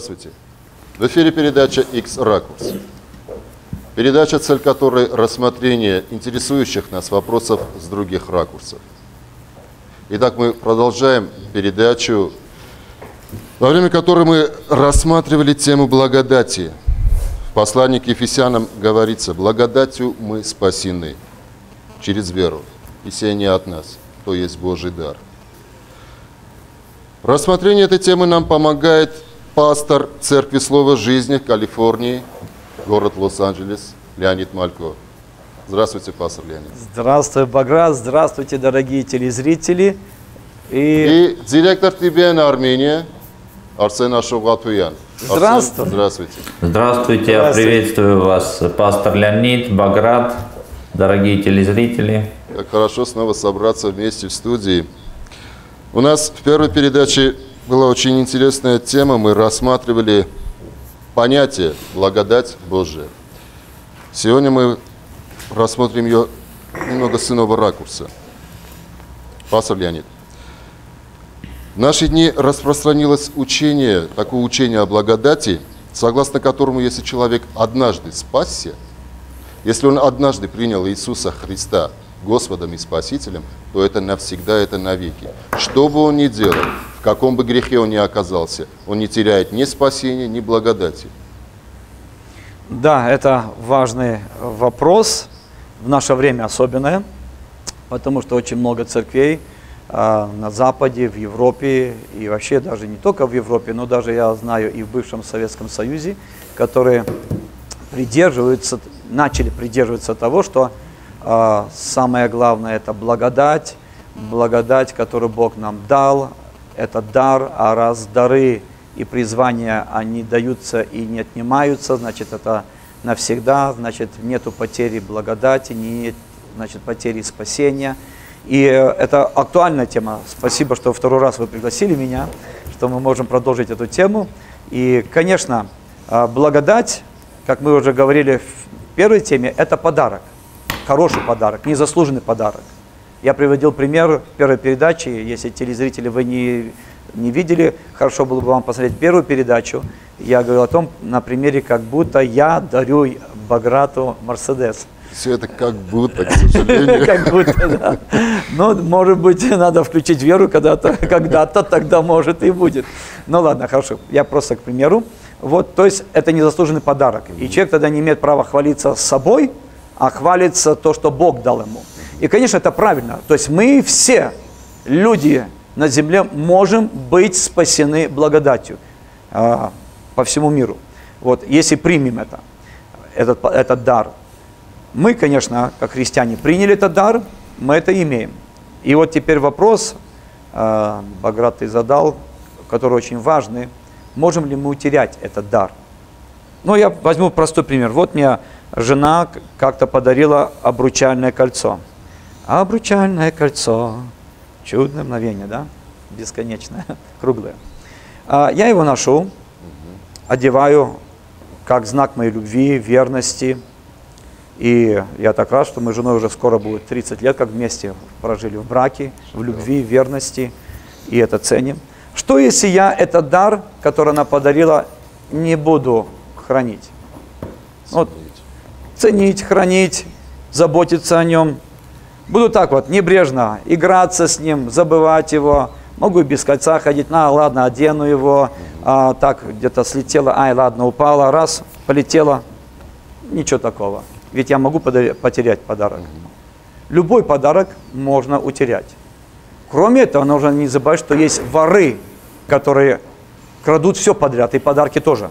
Здравствуйте. В эфире передача X-Ракурс. Передача, цель которой – рассмотрение интересующих нас вопросов с других ракурсов. Итак, мы продолжаем передачу, во время которой мы рассматривали тему благодати. В послании к Ефесянам говорится, благодатью мы спасены через веру, и сия не от нас, то есть Божий дар. Рассмотрение этой темы нам помогает пастор Церкви Слова Жизни Калифорнии, город Лос-Анджелес, Леонид Малько. Здравствуйте, пастор Леонид. Здравствуй, Баграт, здравствуйте, дорогие телезрители. И, и директор ТБН Армения Арсен Ашугатуян. Здравствуй. Здравствуйте. Здравствуйте, я приветствую вас, пастор Леонид, Баграт, дорогие телезрители. Как хорошо снова собраться вместе в студии. У нас в первой передаче была очень интересная тема. Мы рассматривали понятие «благодать Божия». Сегодня мы рассмотрим ее немного с иного ракурса. Пастор Леонид. В наши дни распространилось учение, такое учение о благодати, согласно которому, если человек однажды спасся, если он однажды принял Иисуса Христа Господом и Спасителем, то это навсегда, это навеки. Что бы он ни делал, каком бы грехе он ни оказался, он не теряет ни спасения, ни благодати. Да, это важный вопрос, в наше время особенное, потому что очень много церквей э, на Западе, в Европе и вообще даже не только в Европе, но даже я знаю и в бывшем Советском Союзе, которые придерживаются, начали придерживаться того, что а, самое главное – это благодать, благодать, которую Бог нам дал, это дар, а раз дары и призвания, они даются и не отнимаются, значит, это навсегда, значит, нету потери благодати, нет, значит, потери спасения. И это актуальная тема. Спасибо, что второй раз вы пригласили меня, что мы можем продолжить эту тему. И, конечно, а, благодать, как мы уже говорили в первой теме, это подарок хороший подарок, незаслуженный подарок. Я приводил пример первой передаче, если телезрители вы не, не видели, хорошо было бы вам посмотреть первую передачу. Я говорил о том, на примере, как будто я дарю Баграту Мерседес. Все это как будто, к сожалению. Как будто, да. Но, может быть, надо включить веру когда-то, когда-то, тогда может и будет. Ну ладно, хорошо. Я просто к примеру. Вот, то есть это незаслуженный подарок. И человек тогда не имеет права хвалиться собой, а хвалится то, что Бог дал ему. И, конечно, это правильно. То есть мы все, люди на земле, можем быть спасены благодатью э, по всему миру. Вот, если примем это, этот, этот дар. Мы, конечно, как христиане, приняли этот дар, мы это имеем. И вот теперь вопрос, э, Баграт ты задал, который очень важный, можем ли мы утерять этот дар? Ну, я возьму простой пример. Вот мне жена как-то подарила обручальное кольцо. Обручальное кольцо. Чудное мгновение, да? Бесконечное, круглое. А, я его ношу, одеваю как знак моей любви, верности. И я так рад, что мы с женой уже скоро будет 30 лет, как вместе прожили в браке, в любви, верности. И это ценим. Что если я этот дар, который она подарила, не буду хранить? Вот ценить, хранить, заботиться о нем. Буду так вот небрежно играться с ним, забывать его. Могу без кольца ходить, на, ладно, одену его. А, так где-то слетело, ай, ладно, упала, раз, полетела. Ничего такого. Ведь я могу потерять подарок. Любой подарок можно утерять. Кроме этого, нужно не забывать, что есть воры, которые крадут все подряд, и подарки тоже.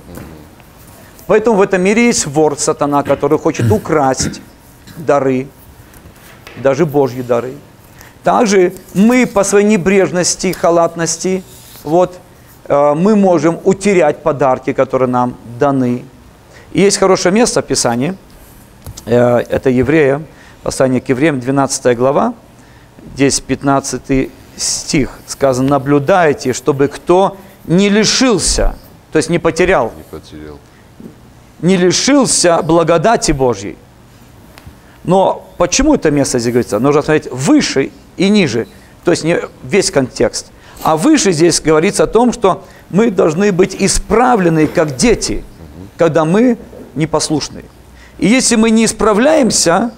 Поэтому в этом мире есть вор, сатана, который хочет украсть дары, даже Божьи дары. Также мы по своей небрежности, халатности, вот, э, мы можем утерять подарки, которые нам даны. И есть хорошее место в Писании, э, это Еврея, послание к Евреям, 12 глава, здесь 15 стих, сказано, наблюдайте, чтобы кто не лишился, то есть не потерял, не потерял не лишился благодати Божьей. Но почему это место здесь говорится? Нужно смотреть выше и ниже. То есть не весь контекст. А выше здесь говорится о том, что мы должны быть исправлены, как дети, когда мы непослушные. И если мы не исправляемся,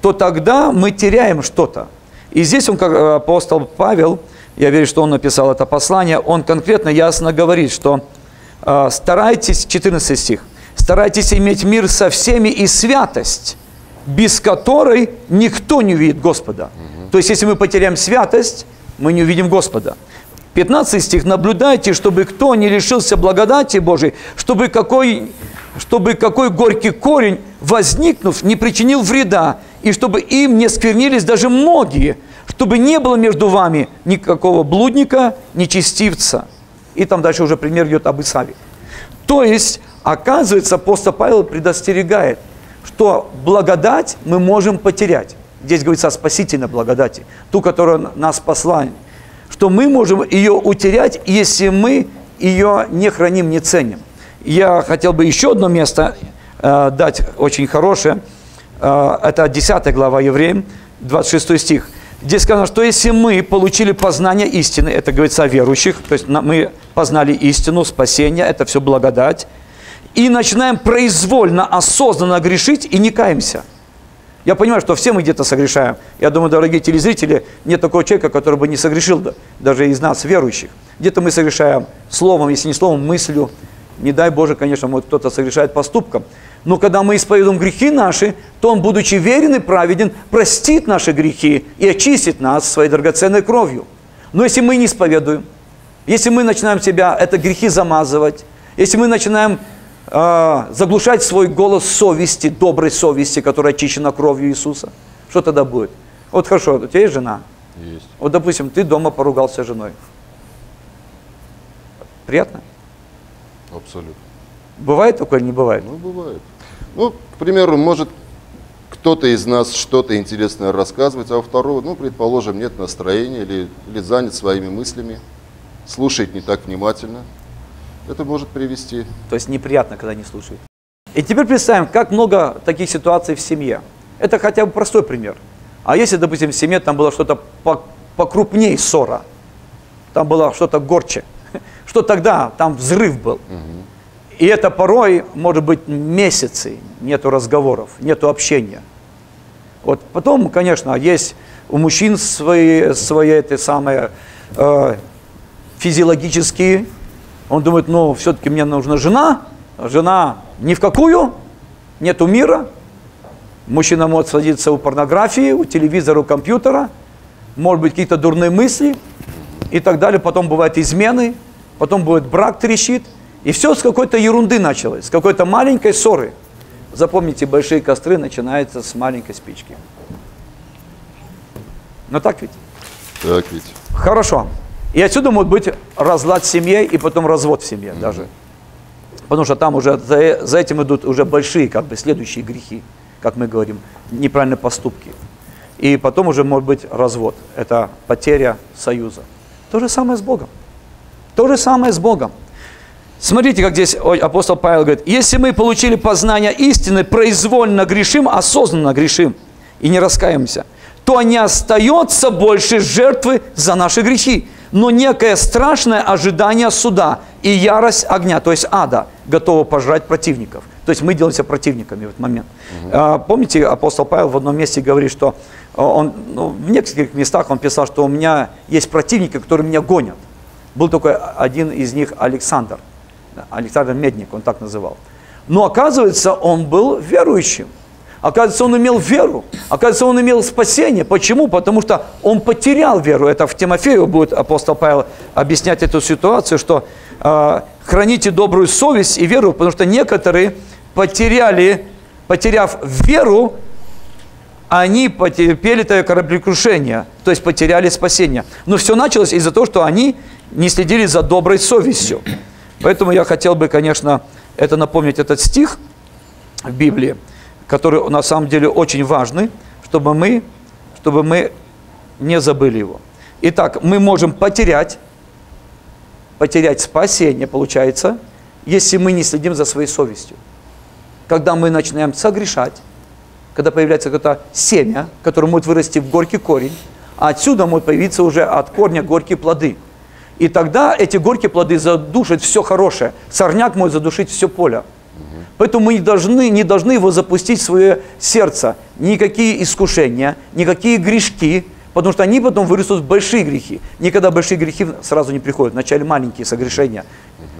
то тогда мы теряем что-то. И здесь он, как э, апостол Павел, я верю, что он написал это послание, он конкретно ясно говорит, что э, старайтесь, 14 стих, старайтесь иметь мир со всеми и святость, без которой никто не увидит Господа. То есть, если мы потеряем святость, мы не увидим Господа. 15 стих. «Наблюдайте, чтобы кто не лишился благодати Божией, чтобы какой, чтобы какой горький корень, возникнув, не причинил вреда, и чтобы им не сквернились даже многие, чтобы не было между вами никакого блудника, нечестивца». И там дальше уже пример идет об Исаве. То есть, оказывается, апостол Павел предостерегает, что благодать мы можем потерять. Здесь говорится о спасительной благодати, ту, которая нас спасла, что мы можем ее утерять, если мы ее не храним, не ценим. Я хотел бы еще одно место э, дать очень хорошее. Э, это 10 глава Евреям, 26 стих. Здесь сказано, что если мы получили познание истины, это говорится о верующих, то есть мы познали истину, спасение, это все благодать, и начинаем произвольно, осознанно грешить и не каемся – я понимаю, что все мы где-то согрешаем. Я думаю, дорогие телезрители, нет такого человека, который бы не согрешил, да, даже из нас, верующих. Где-то мы согрешаем словом, если не словом, мыслью. Не дай Боже, конечно, может кто-то согрешает поступком. Но когда мы исповедуем грехи наши, то Он, будучи верен и праведен, простит наши грехи и очистит нас своей драгоценной кровью. Но если мы не исповедуем, если мы начинаем себя, это грехи замазывать, если мы начинаем заглушать свой голос совести, доброй совести, которая очищена кровью Иисуса, что тогда будет? Вот хорошо, у тебя есть жена? Есть. Вот, допустим, ты дома поругался с женой. Приятно? Абсолютно. Бывает такое или не бывает? Ну, бывает. Ну, к примеру, может кто-то из нас что-то интересное рассказывать, а у второго, ну, предположим, нет настроения или, или занят своими мыслями, слушает не так внимательно – это может привести. То есть неприятно, когда не слушают. И теперь представим, как много таких ситуаций в семье. Это хотя бы простой пример. А если, допустим, в семье там было что-то покрупнее ссора, там было что-то горче, что тогда там взрыв был. И это порой может быть месяцы, нету разговоров, нету общения. Вот потом, конечно, есть у мужчин свои, свои эти самые э, физиологические он думает, ну, все-таки мне нужна жена, жена ни в какую, нету мира. Мужчина может садиться у порнографии, у телевизора, у компьютера, может быть какие-то дурные мысли и так далее. Потом бывают измены, потом будет брак трещит. И все с какой-то ерунды началось, с какой-то маленькой ссоры. Запомните, большие костры начинаются с маленькой спички. Ну так ведь? Так ведь. Хорошо. И отсюда может быть разлад в семье и потом развод в семье mm-hmm. даже. Потому что там уже за, за этим идут уже большие, как бы, следующие грехи, как мы говорим, неправильные поступки. И потом уже может быть развод. Это потеря союза. То же самое с Богом. То же самое с Богом. Смотрите, как здесь апостол Павел говорит, если мы получили познание истины, произвольно грешим, осознанно грешим и не раскаемся, то не остается больше жертвы за наши грехи но некое страшное ожидание суда и ярость огня, то есть ада, готова пожрать противников. То есть мы делаемся противниками в этот момент. Угу. помните, апостол Павел в одном месте говорит, что он, ну, в нескольких местах он писал, что у меня есть противники, которые меня гонят. Был такой один из них Александр, Александр Медник, он так называл. Но оказывается, он был верующим. Оказывается, он имел веру. Оказывается, он имел спасение. Почему? Потому что он потерял веру. Это в Тимофею будет апостол Павел объяснять эту ситуацию, что э, храните добрую совесть и веру, потому что некоторые потеряли, потеряв веру, они потерпели это кораблекрушение, то есть потеряли спасение. Но все началось из-за того, что они не следили за доброй совестью. Поэтому я хотел бы, конечно, это напомнить, этот стих в Библии который на самом деле очень важный, чтобы мы, чтобы мы не забыли его. Итак, мы можем потерять, потерять спасение, получается, если мы не следим за своей совестью. Когда мы начинаем согрешать, когда появляется какое-то семя, которое может вырасти в горький корень, а отсюда может появиться уже от корня горькие плоды. И тогда эти горькие плоды задушат все хорошее. Сорняк может задушить все поле. Поэтому мы не должны, не должны его запустить в свое сердце. Никакие искушения, никакие грешки, потому что они потом вырастут в большие грехи. Никогда большие грехи сразу не приходят, вначале маленькие согрешения.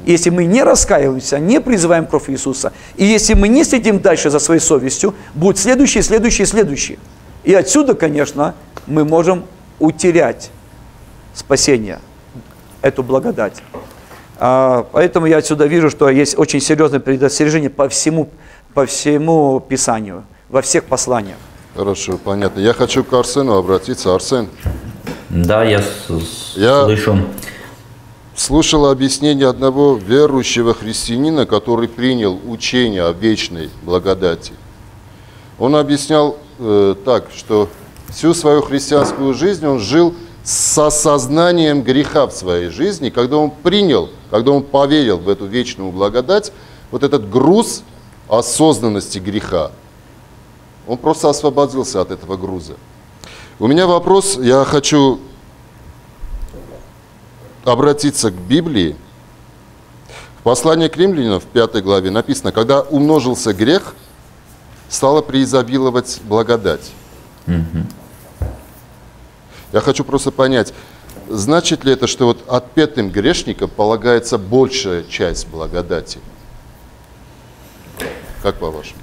Если мы не раскаиваемся, не призываем кровь Иисуса, и если мы не следим дальше за своей совестью, будет следующий, следующий, следующий. И отсюда, конечно, мы можем утерять спасение, эту благодать. А, поэтому я отсюда вижу, что есть очень серьезное предостережение по всему, по всему Писанию, во всех посланиях. Хорошо, понятно. Я хочу к Арсену обратиться. Арсен, Да, я, Я- слышу. слушал объяснение одного верующего христианина, который принял учение о вечной благодати. Он объяснял э, так, что всю свою христианскую жизнь он жил с осознанием греха в своей жизни. Когда он принял, когда он поверил в эту вечную благодать, вот этот груз осознанности греха, он просто освободился от этого груза. У меня вопрос, я хочу обратиться к Библии. В послании к римлянам в пятой главе написано, когда умножился грех, стала преизобиловать благодать. Я хочу просто понять, значит ли это, что вот отпетым грешникам полагается большая часть благодати? Как по-вашему?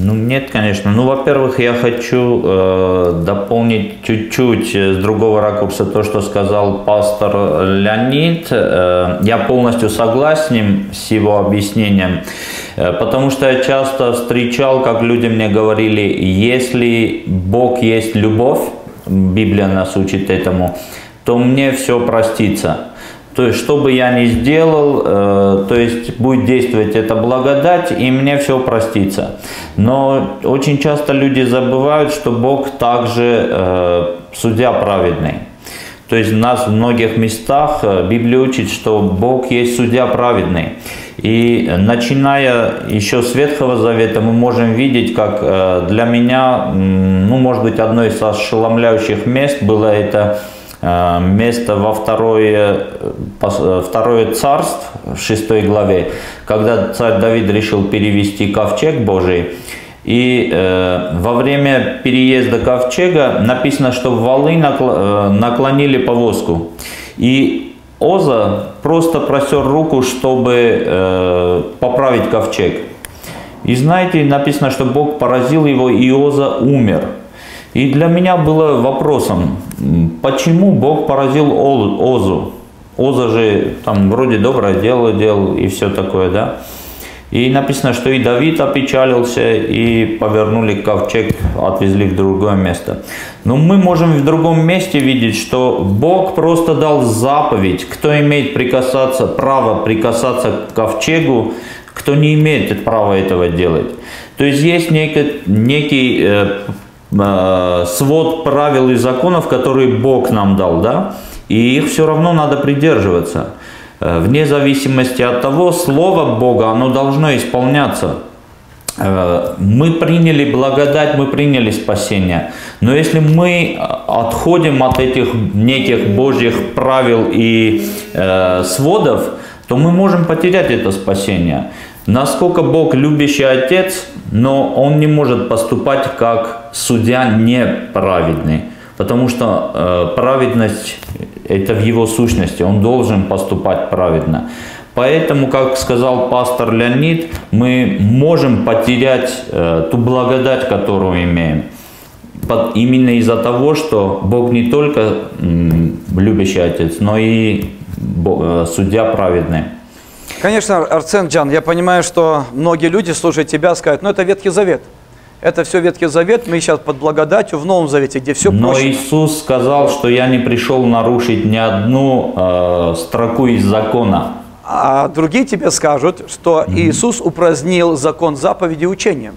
Ну, нет, конечно. Ну, во-первых, я хочу э, дополнить чуть-чуть э, с другого ракурса то, что сказал пастор Леонид. Э, я полностью согласен с его объяснением, э, потому что я часто встречал, как люди мне говорили, если Бог есть любовь, Библия нас учит этому, то мне все простится. То есть, что бы я ни сделал, э, то есть будет действовать эта благодать, и мне все простится. Но очень часто люди забывают, что Бог также э, судья праведный. То есть нас в многих местах э, Библия учит, что Бог есть судья праведный. И начиная еще с Ветхого Завета мы можем видеть, как э, для меня, ну, может быть, одно из ошеломляющих мест было это место во второе, э, э, второе царство в шестой главе, когда царь Давид решил перевести ковчег Божий. И э, во время переезда ковчега написано, что валы э, наклонили повозку. И Оза просто просер руку, чтобы э, поправить ковчег. И знаете, написано, что Бог поразил его, и Оза умер. И для меня было вопросом, почему Бог поразил Озу? Оза же там вроде доброе дело делал и все такое, да? И написано, что и Давид опечалился, и повернули ковчег, отвезли в другое место. Но мы можем в другом месте видеть, что Бог просто дал заповедь, кто имеет прикасаться, право прикасаться к ковчегу, кто не имеет права этого делать. То есть есть некий, некий э, свод правил и законов, которые Бог нам дал, да? И их все равно надо придерживаться. Э, Вне зависимости от того, Слово Бога, оно должно исполняться. Э, Мы приняли благодать, мы приняли спасение. Но если мы э, отходим от этих неких Божьих правил и э, сводов, то мы можем потерять это спасение. Насколько Бог любящий Отец, но Он не может поступать как судья неправедный. Потому что э, праведность это в его сущности, он должен поступать праведно. Поэтому, как сказал пастор Леонид, мы можем потерять э, ту благодать, которую имеем. Под- именно из-за того, что Бог не только м, любящий Отец, но и Бо- э, судья праведный. Конечно, Арсен Джан, я понимаю, что многие люди, слушая тебя, скажут, ну это Ветхий Завет. Это все Ветхий Завет, мы сейчас под благодатью в Новом Завете, где все Но проще. Иисус сказал, что я не пришел нарушить ни одну э, строку из закона. А другие тебе скажут, что Иисус упразднил закон заповеди учением.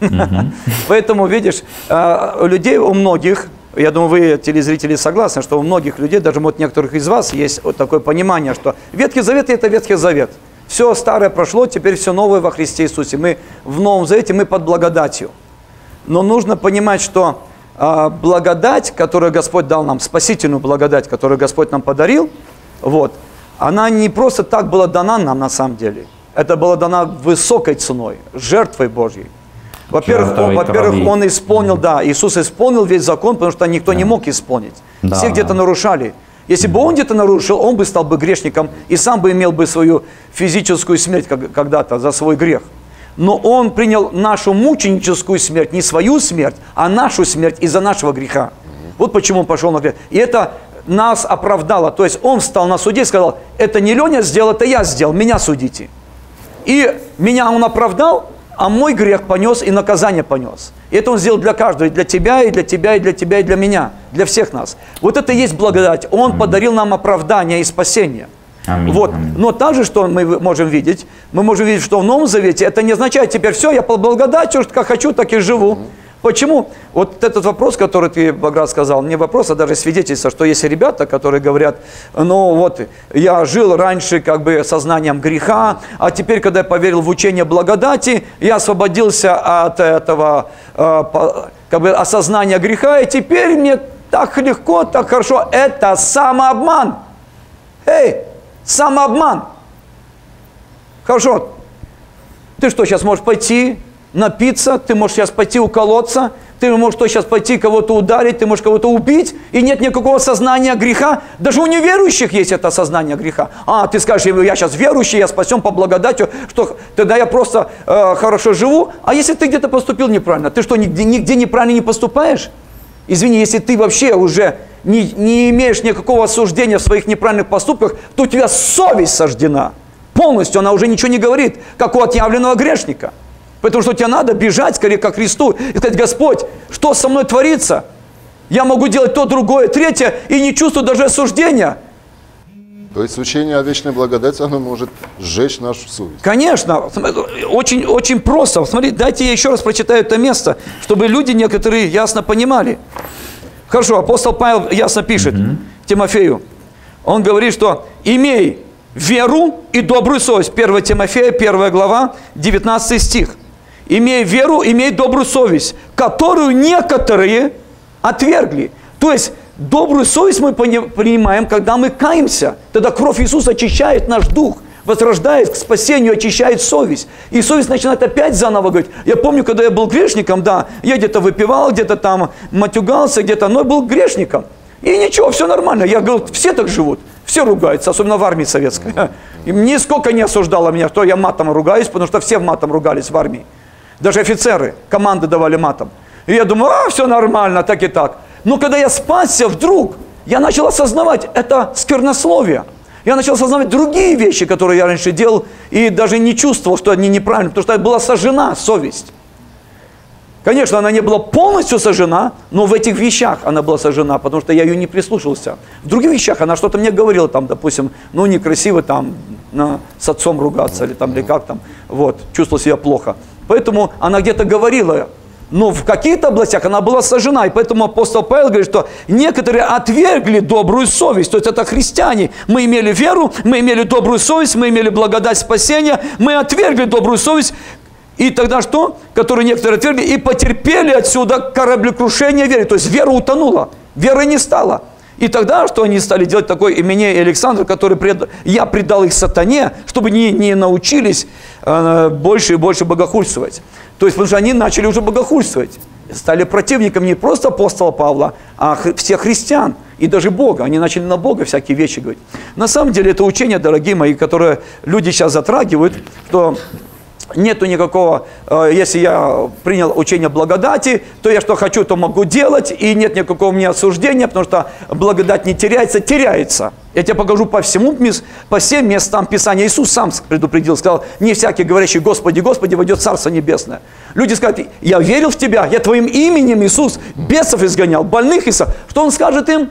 Поэтому, видишь, у людей, у многих, я думаю, вы, телезрители, согласны, что у многих людей, даже вот некоторых из вас, есть вот такое понимание, что Ветхий Завет – это Ветхий Завет. Все старое прошло, теперь все новое во Христе Иисусе. Мы в Новом Завете, мы под благодатью. Но нужно понимать, что а, благодать, которую Господь дал нам, спасительную благодать, которую Господь нам подарил, вот, она не просто так была дана нам на самом деле. Это была дана высокой ценой, жертвой Божьей. Во-первых, он, во-первых, он исполнил, да, Иисус исполнил весь закон, потому что никто не мог исполнить. Да. Все где-то нарушали. Если бы он где-то нарушил, он бы стал бы грешником и сам бы имел бы свою физическую смерть когда-то за свой грех. Но он принял нашу мученическую смерть, не свою смерть, а нашу смерть из-за нашего греха. Вот почему он пошел на грех. И это нас оправдало. То есть он встал на суде и сказал, это не Леня сделал, это я сделал, меня судите. И меня он оправдал, а мой грех понес и наказание понес. И это он сделал для каждого, и для тебя, и для тебя, и для тебя, и для меня, для всех нас. Вот это и есть благодать. Он подарил нам оправдание и спасение. Аминь, Вот. аминь. Но также, что мы можем видеть, мы можем видеть, что в Новом Завете это не означает теперь все, я по благодати, что как хочу, так и живу. Почему? Вот этот вопрос, который ты, Баграт, сказал, не вопрос, а даже свидетельство, что есть ребята, которые говорят, ну вот, я жил раньше как бы сознанием греха, а теперь, когда я поверил в учение благодати, я освободился от этого э, как бы осознания греха, и теперь мне так легко, так хорошо. Это самообман. Эй, самообман. Хорошо. Ты что, сейчас можешь пойти напиться, ты можешь сейчас пойти уколоться, ты можешь что, сейчас пойти кого-то ударить, ты можешь кого-то убить, и нет никакого сознания греха. Даже у неверующих есть это сознание греха. А, ты скажешь, я сейчас верующий, я спасен по благодати, что тогда я просто э, хорошо живу. А если ты где-то поступил неправильно, ты что, нигде, нигде неправильно не поступаешь? Извини, если ты вообще уже не, не имеешь никакого осуждения в своих неправильных поступках, то у тебя совесть сождена. Полностью она уже ничего не говорит, как у отъявленного грешника. Потому что тебе надо бежать скорее ко Христу и сказать, Господь, что со мной творится? Я могу делать то, другое, третье, и не чувствую даже осуждения. То есть учение о вечной благодати, оно может сжечь нашу совесть. Конечно, очень, очень просто. Смотри, дайте я еще раз прочитаю это место, чтобы люди некоторые ясно понимали. Хорошо, апостол Павел ясно пишет Тимофею. Он говорит, что имей веру и добрую совесть. 1 Тимофея, 1 глава, 19 стих. Имей веру, имей добрую совесть, которую некоторые отвергли. То есть добрую совесть мы принимаем, когда мы каемся. Тогда кровь Иисуса очищает наш дух, возрождает к спасению, очищает совесть. И совесть начинает опять заново говорить. Я помню, когда я был грешником, да, я где-то выпивал, где-то там матюгался, где-то, но я был грешником. И ничего, все нормально. Я говорю, все так живут. Все ругаются, особенно в армии советской. И нисколько не осуждало меня, что я матом ругаюсь, потому что все матом ругались в армии. Даже офицеры команды давали матом. И я думаю, а, все нормально, так и так. Но когда я спасся, вдруг я начал осознавать, это сквернословие. Я начал осознавать другие вещи, которые я раньше делал, и даже не чувствовал, что они неправильны, потому что была сожжена совесть. Конечно, она не была полностью сожжена, но в этих вещах она была сожжена, потому что я ее не прислушался. В других вещах она что-то мне говорила, там, допустим, ну, некрасиво там на, с отцом ругаться или там, или как там, вот, чувствовал себя плохо. Поэтому она где-то говорила, но в каких-то областях она была сожжена. И поэтому апостол Павел говорит, что некоторые отвергли добрую совесть. То есть это христиане. Мы имели веру, мы имели добрую совесть, мы имели благодать спасения, мы отвергли добрую совесть. И тогда что? Которые некоторые отвергли и потерпели отсюда кораблекрушение веры. То есть вера утонула, веры не стало. И тогда что они стали делать такой имени Александр, который пред... я предал их сатане, чтобы не, не научились больше и больше богохульствовать. То есть, потому что они начали уже богохульствовать. Стали противниками не просто апостола Павла, а всех христиан и даже Бога. Они начали на Бога всякие вещи говорить. На самом деле это учение, дорогие мои, которое люди сейчас затрагивают, что Нету никакого, э, если я принял учение благодати, то я что хочу, то могу делать, и нет никакого мне осуждения, потому что благодать не теряется, теряется. Я тебе покажу по всему, по всем местам Писания. Иисус сам предупредил, сказал, не всякий говорящий Господи, Господи, войдет Царство Небесное. Люди скажут, я верил в Тебя, я Твоим именем, Иисус, бесов изгонял, больных Иисус. Что Он скажет им?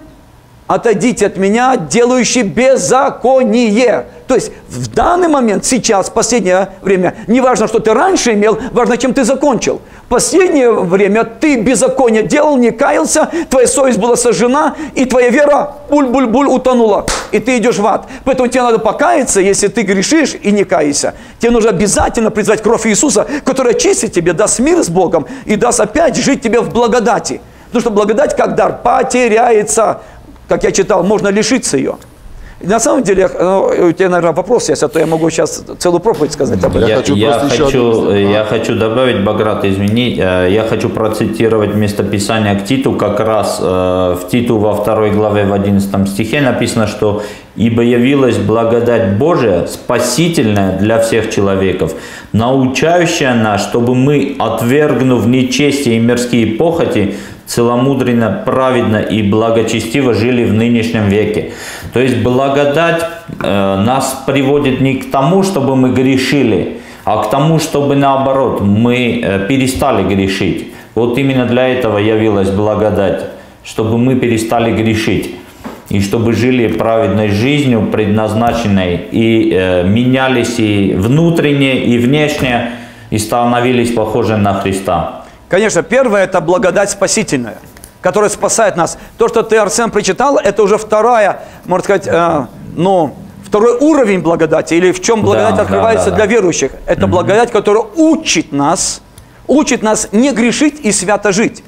Отойдите от меня, делающий беззаконие. То есть в данный момент, сейчас, в последнее время, не важно, что ты раньше имел, важно, чем ты закончил. В последнее время ты беззаконие делал, не каялся, твоя совесть была сожжена, и твоя вера буль-буль-буль утонула, и ты идешь в ад. Поэтому тебе надо покаяться, если ты грешишь и не каешься. Тебе нужно обязательно призвать кровь Иисуса, которая очистит тебе, даст мир с Богом и даст опять жить тебе в благодати. Потому что благодать как дар потеряется. Как я читал, можно лишиться ее. На самом деле, ну, у тебя, наверное, вопрос есть, а то я могу сейчас целую проповедь сказать об этом. Я хочу я просто еще хочу, одну- я А. хочу добавить, Баграт, извини, э, я хочу процитировать местописание к Титу, как раз э, в Титу во второй главе в 11 стихе написано, что «Ибо явилась благодать Божия, спасительная для всех человеков, научающая нас, чтобы мы, отвергнув нечестие и мирские похоти, целомудренно, праведно и благочестиво жили в нынешнем веке». То есть благодать э, нас приводит не к тому, чтобы мы грешили, а к тому, чтобы наоборот мы э, перестали грешить. Вот именно для этого явилась благодать, чтобы мы перестали грешить. И чтобы жили праведной жизнью, предназначенной, и э, менялись и внутренне, и внешне, и становились похожи на Христа. Конечно, первое – это благодать спасительная, которая спасает нас. То, что ты, Арсен, прочитал, это уже вторая, можно сказать, э, ну, второй уровень благодати, или в чем благодать Да, открывается да, да, для да. верующих. Это благодать, которая учит нас, учит нас не грешить и свято жить.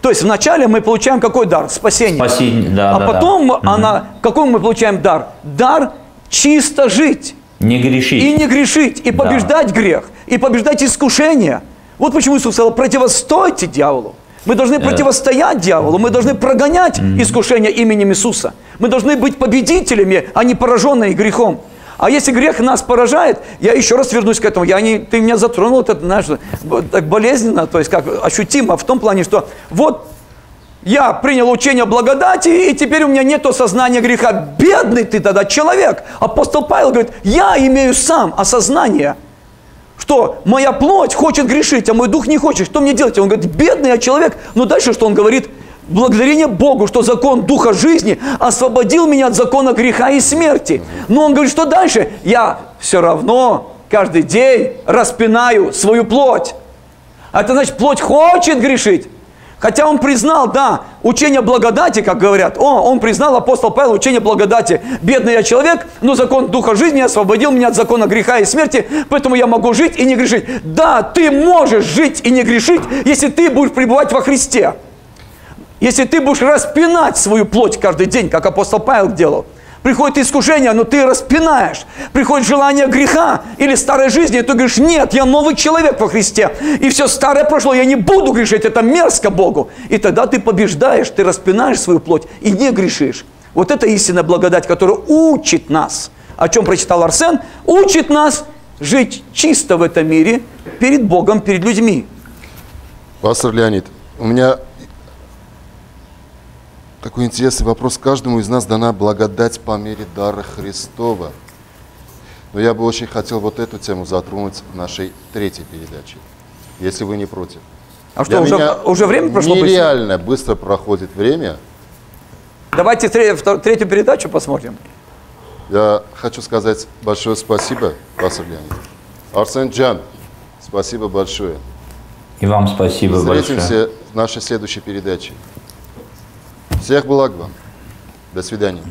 То есть вначале мы получаем какой дар? Спасение. Спасение, да, а да, да. потом она, какой мы получаем дар? Дар чисто жить. Не грешить. И не грешить, и Да. побеждать грех, и побеждать искушение. Вот почему Иисус сказал, противостойте дьяволу. Мы должны противостоять дьяволу, мы должны прогонять искушение именем Иисуса. Мы должны быть победителями, а не пораженные грехом. А если грех нас поражает, я еще раз вернусь к этому. Я не, ты меня затронул, это, знаешь, так болезненно, то есть как ощутимо в том плане, что вот я принял учение благодати, и теперь у меня нет осознания греха. Бедный ты тогда человек. Апостол Павел говорит, я имею сам осознание, что моя плоть хочет грешить, а мой дух не хочет. Что мне делать? Он говорит, бедный я человек. Но дальше что он говорит? Благодарение Богу, что закон Духа жизни освободил меня от закона греха и смерти. Но он говорит, что дальше? Я все равно каждый день распинаю свою плоть. А это значит, плоть хочет грешить. Хотя он признал, да, учение благодати, как говорят. О, он признал, апостол Павел, учение благодати. Бедный я человек, но закон Духа жизни освободил меня от закона греха и смерти, поэтому я могу жить и не грешить. Да, ты можешь жить и не грешить, если ты будешь пребывать во Христе. Если ты будешь распинать свою плоть каждый день, как апостол Павел делал. Приходит искушение, но ты распинаешь. Приходит желание греха или старой жизни, и ты говоришь, нет, я новый человек во Христе. И все старое прошло, я не буду грешить, это мерзко Богу. И тогда ты побеждаешь, ты распинаешь свою плоть и не грешишь. Вот это истинная благодать, которая учит нас, о чем прочитал Арсен, учит нас жить чисто в этом мире перед Богом, перед людьми. Пастор Леонид, у меня такой интересный вопрос. Каждому из нас дана благодать по мере дара Христова. Но я бы очень хотел вот эту тему затронуть в нашей третьей передаче, если вы не против. А что, Для уже, меня уже время прошло? быстро? Нереально быстро проходит время. Давайте третью передачу посмотрим. Я хочу сказать большое спасибо, Пастор Леонид. Арсен Джан, спасибо большое. И вам спасибо большое. Встретимся в нашей следующей передаче. Всех благ вам. До свидания.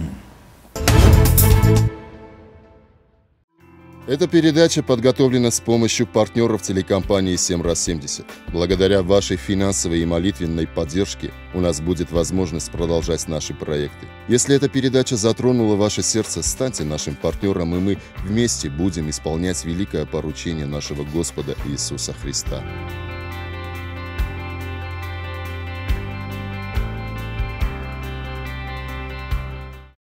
Эта передача подготовлена с помощью партнеров телекомпании 7 раз 70. Благодаря вашей финансовой и молитвенной поддержке у нас будет возможность продолжать наши проекты. Если эта передача затронула ваше сердце, станьте нашим партнером, и мы вместе будем исполнять великое поручение нашего Господа Иисуса Христа.